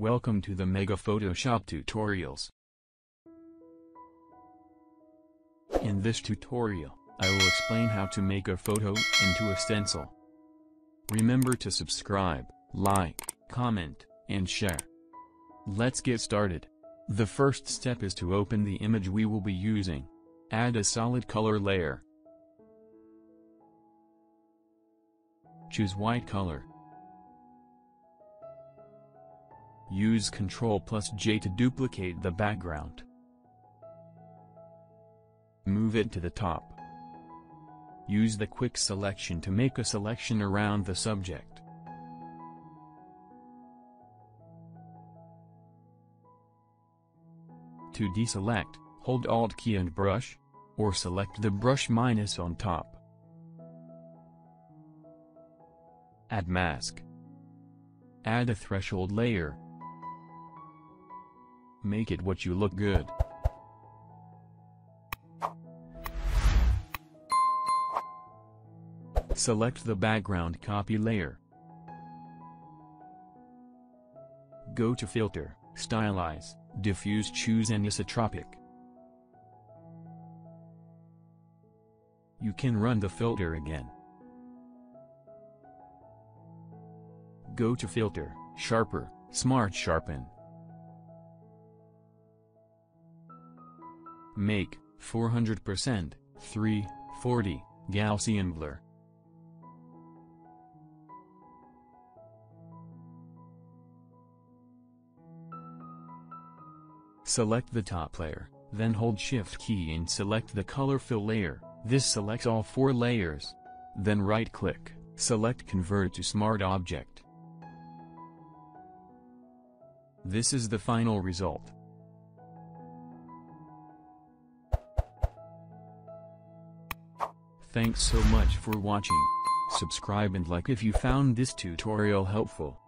Welcome to the Mega Photoshop Tutorials. In this tutorial, I will explain how to make a photo into a stencil. Remember to subscribe, like, comment, and share. Let's get started. The first step is to open the image we will be using. Add a solid color layer. Choose white color. Use Ctrl plus J to duplicate the background. Move it to the top. Use the quick selection to make a selection around the subject. To deselect, hold Alt key and brush, or select the brush minus on top. Add mask. Add a threshold layer. Make it what you look good. Select the background copy layer. Go to Filter, Stylize, Diffuse choose Anisotropic. You can run the filter again. Go to Filter, Sharpen, Smart Sharpen. Make 400%, 340, Gaussian blur. Select the top layer, then hold Shift key and select the color fill layer, this selects all four layers. Then right-click, select Convert to Smart Object. This is the final result. Thanks so much for watching. Subscribe and like if you found this tutorial helpful.